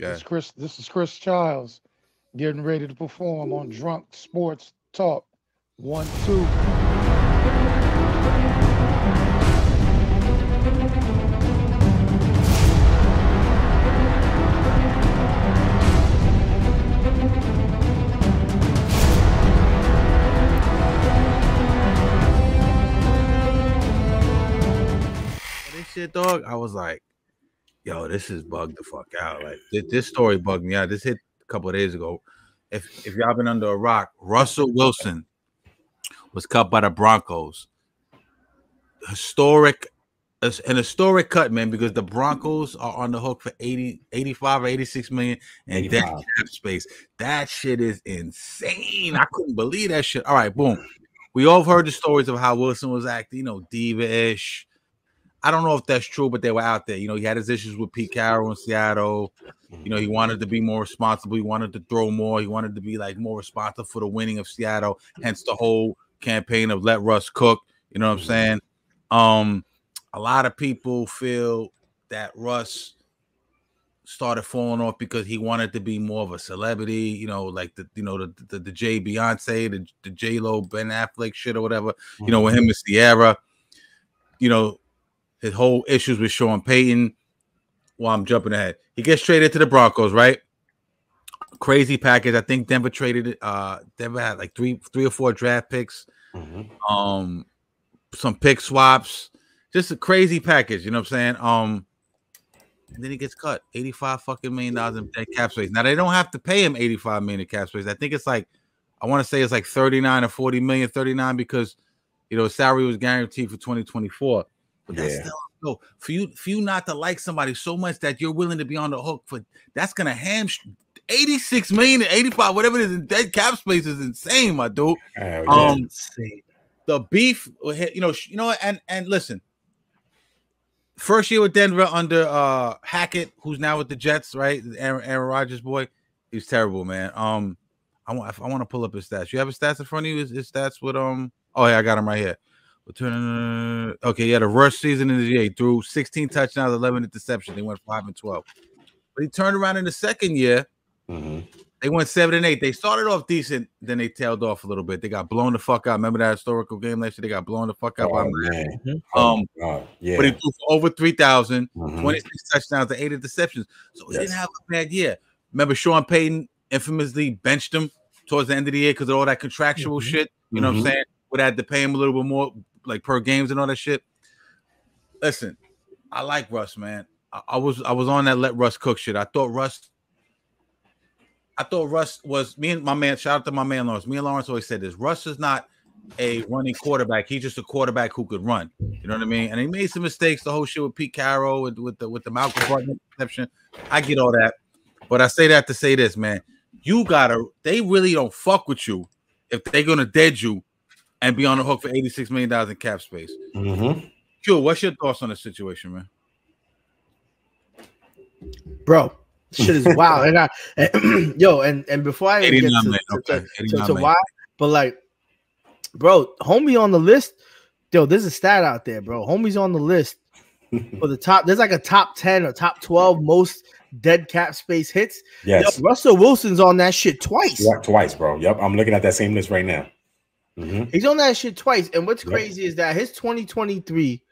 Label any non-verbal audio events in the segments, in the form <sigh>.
Yeah. This Chris. This is Chris Childs getting ready to perform on Drunk Sports Talk. One, two. This shit, dog. I was like, yo, this is mm-hmm. bugged the fuck out. Like <laughs> thi- this story bugged me out. This hit a couple of days ago. If if y'all been under a rock, Russell Wilson was cut by the Broncos. Historic, an historic cut, man, because the Broncos are on the hook for 80, 85 or 86 million and dead 85. cap space. That shit is insane. I couldn't believe that shit. All right, boom. We all heard the stories of how Wilson was acting, you know, diva-ish. I don't know if that's true, but they were out there. You know, he had his issues with Pete Carroll in Seattle. You know, mm-hmm. he wanted to be more responsible. He wanted to throw more. He wanted to be like more responsible for the winning of Seattle. Hence the whole campaign of let Russ cook. You know what I'm mm-hmm. saying? Um, a lot of people feel that Russ started falling off because he wanted to be more of a celebrity, you know, like the you know the the, the J Beyonce, the, the J Lo Ben Affleck shit or whatever, you know, mm-hmm. with him and Ciara, you know, his whole issues with Sean Payton. Well, I'm jumping ahead. He gets traded to the Broncos, right? Crazy package. I think Denver traded it. Uh, Denver had like three, three or four draft picks, Mhm. um, some pick swaps, just a crazy package. You know what I'm saying? Um, and then he gets cut 85 fucking million dollars in dead cap space. Now they don't have to pay him 85 million in cap space. I think it's like I want to say it's like 39 or 40 million, 39 because you know salary was guaranteed for 2024. But that's Yeah. still no for you for you not to like somebody so much that you're willing to be on the hook for that's gonna hamstring 86 million and 85, whatever it is in dead cap space is insane, my dude. Yeah. Um, the beef, you know, you know, and and listen, first year with Denver under uh Hackett, who's now with the Jets, right? Aaron, Aaron Rodgers boy, he's terrible, man. Um, I want I want to pull up his stats. You have his stats in front of you? His, his stats with um. Oh yeah, I got him right here. Return- Okay, yeah, the rush season in the year he threw 16 touchdowns, 11 interceptions. They went five and 12. But he turned around in the second year. Mhm. They went seven and eight. They started off decent, then they tailed off a little bit. They got blown the fuck out. Remember that historical game last year? They got blown the fuck out by Oh, Miami. man. Um, Oh, yeah. but he threw for over 3,000, Mhm. 26 touchdowns, and eight interceptions. So he didn't have a bad year. Remember, Sean Payton infamously benched him towards the end of the year because of all that contractual Mhm. shit. You know what. I'm saying? Would have to pay him a little bit more, like per games and all that shit. Listen, I like Russ, man. I, I was I was on that let Russ cook shit. I thought Russ. I thought Russ was me and my man. Shout out to my man Lawrence. Me and Lawrence always said this. Russ is not a running quarterback. He's just a quarterback who could run. You know what I mean? And he made some mistakes. The whole shit with Pete Carroll with, with the with the Malcolm Butler interception. I get all that, but I say that to say this, man. You gotta. They really don't fuck with you if they're gonna dead you and be on the hook for eighty six million dollars in cap space. Mhm. Q, what's your thoughts on the situation, man? bro. Shit is <laughs> wild. And I, and, <clears throat> yo, and and before I even get 89 to, man, to, okay, to, 89 to why, but like, bro, homie on the list. Yo, there's a stat out there, bro. Homie's on the list <laughs> for the top. There's like a top ten or top twelve most dead cap space hits. yes. Yo, Russell Wilson's on that shit twice. Yeah, twice, bro. Yep. I'm looking at that same list right now. Mhm. He's on that shit twice. And what's Yep. crazy is that his 2023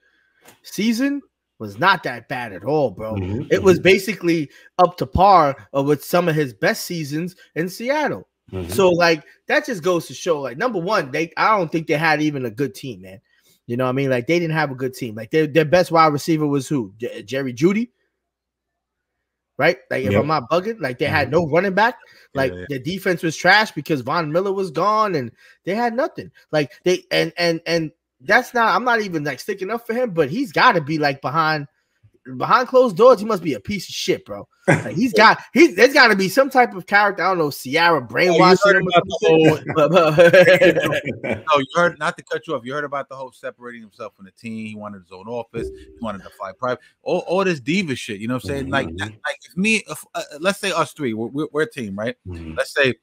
season was not that bad at all, bro. Mhm. It was basically up to par with some of his best seasons in Seattle. Mhm. So like that just goes to show like number one, they I don't think they had even a good team, man. You know what I mean? Like they didn't have a good team. Like their their best wide receiver was who? J- Jerry Jeudy. Right? Like if Yep. I'm not bugging, like they had mm-hmm. no running back. Like Yeah, yeah. the defense was trash because Von Miller was gone and they had nothing. Like they and and and that's not I'm not even like sticking up for him, but he's got to be like behind behind closed doors. He must be a piece of shit, bro. Like, he's got he's there's got to be some type of character. I don't know, Ciara brainwashing him. or about the something. But- <laughs> but- <laughs> No, you heard not to cut you off. You heard about the whole separating himself from the team. He wanted his own office. He wanted to fly private. All, all this diva shit. You know what I'm saying? Like, Mhm. like if me, if, uh, let's say us three, we're, we're, we're a team, right? Mhm. Let's say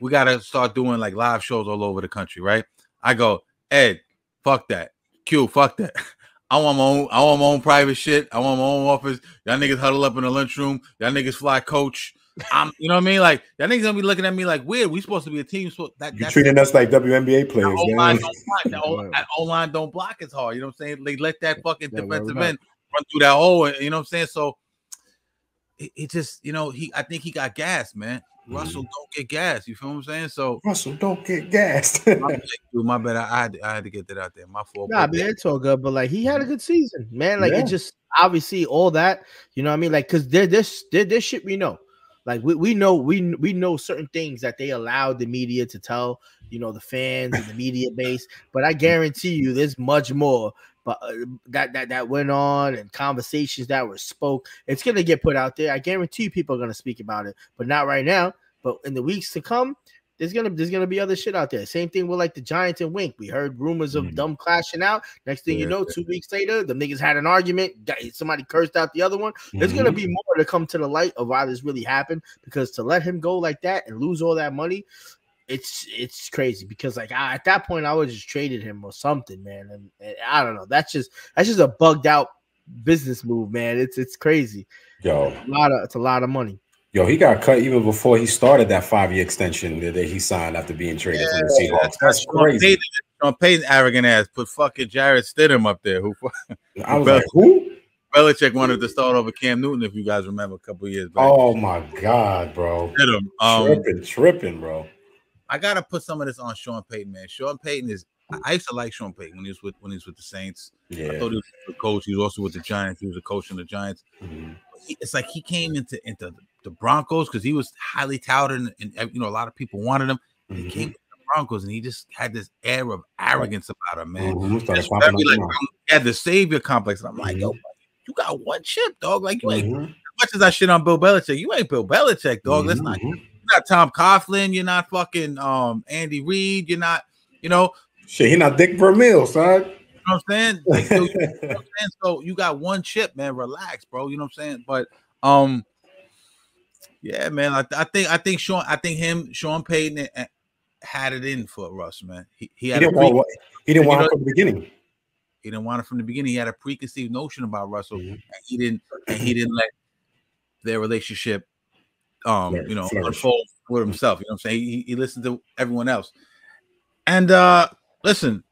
we got to start doing like live shows all over the country, right? I go, Ed, fuck that. Q, fuck that. <laughs> I want my own. I want my own private shit. I want my own office. Y'all niggas huddle up in the lunchroom. Y'all niggas fly coach. I'm, you know what I mean? Like y'all niggas gonna be looking at me like weird. We supposed to be a team. So that You that's treating us like WNBA players, O line don't block. That O- that line don't block as hard. You know what I'm saying? They let that fucking Yeah, defensive right. end run through that hole. You know what I'm saying? So it, it just, you know, he. I think he got gas, man. Mm-hmm. Russell don't get gas. You feel what I'm saying? So Russell, don't get gassed. my bad, <laughs> my bad. I, I had to, I had to get that out there. My fault. Nah, man, it's all good. But like he had a good season, man. Like Yeah. it just obviously all that, you know what I mean? Like, cause there this there this shit we know. Like we, we know we we know certain things that they allowed the media to tell, you know, the fans and the media base. But I guarantee you there's much more but uh, that that that went on and conversations that were spoke. It's gonna get put out there. I guarantee you people are gonna speak about it, but not right now. But in the weeks to come, there's gonna there's gonna be other shit out there. Same thing with like the Giants and Wink. We heard rumors of Mhm. them clashing out. Next thing you know, two weeks later, the niggas had an argument. got- Somebody cursed out the other one. There's gonna Mhm. be more to come to the light of why this really happened. Because to let him go like that and lose all that money, it's it's crazy. Because like I, at that point, I would just traded him or something, man. And, and I don't know. That's just that's just a bugged out business move, man. It's it's crazy. Yo, A lot of it's a lot of money. yo, he got cut even before he started that five year extension that that he signed after being traded from the Seahawks. That's Sean crazy. Payton, Sean Payton arrogant ass put fucking Jarrett Stidham up there. Who I was like, who? Belichick wanted to start over Cam Newton, if you guys remember a couple years back. Oh my god, bro. Stidham. Um, tripping, tripping, bro. I gotta put some of this on Sean Payton, man. Sean Payton is. I- I used to like Sean Payton when he was with when he was with the Saints. I Yeah. thought he was a coach. He was also with the Giants. He was a coach in the Giants. Mhm. He, it's like he came into into the Broncos because he was highly touted and, and you know a lot of people wanted him. He Mhm. came to the Broncos and he just had this air of arrogance about him, man. Mhm. Very, like, he had the savior complex, and I'm like, yo, you got one chip, dog. Like you ain't Mhm. as much as I shit on Bill Belichick, you ain't Bill Belichick, dog. Let's not. You're not Tom Coughlin. You're not fucking um Andy Reid. You're not. You know. Shit, he not Dick Vermeil, son. You know what I'm saying? Like, so, you know I'm saying? So you got one chip, man. Relax, bro. You know what I'm saying? But um, yeah, man. I, I think I think Sean. I think him, Sean Payton, eh, had it in for Russ, man. He, he He didn't want he didn't want it from the beginning. he didn't want it from the beginning. He had a preconceived notion about Russell, Mhm. and he didn't. And he didn't let their relationship, um, Flourish- you know, flourish. unfold for himself. You know what I'm saying? He, he listened to everyone else. And uh listen,